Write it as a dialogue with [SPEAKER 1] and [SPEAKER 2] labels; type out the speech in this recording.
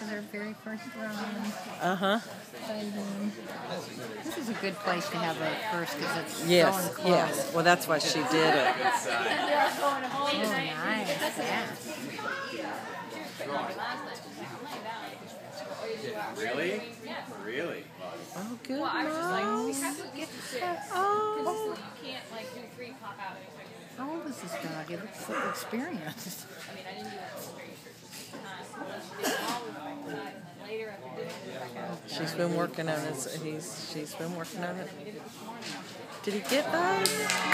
[SPEAKER 1] This is her very first run.
[SPEAKER 2] Uh huh.
[SPEAKER 1] This is a good place to have a first because it's
[SPEAKER 2] Yes,
[SPEAKER 1] so close.
[SPEAKER 2] yes. Well, that's why she did it.
[SPEAKER 1] Oh, nice. Yeah.
[SPEAKER 3] Really? Really?
[SPEAKER 2] Oh, good.
[SPEAKER 4] Well, I was just like, we have to get to sit.
[SPEAKER 2] Oh.
[SPEAKER 4] You can't like do three pop out.
[SPEAKER 1] How old is this dog? It looks so experienced.
[SPEAKER 4] I mean, I didn't do it
[SPEAKER 2] She's been working on it. He's she's been working on it. Did he get those?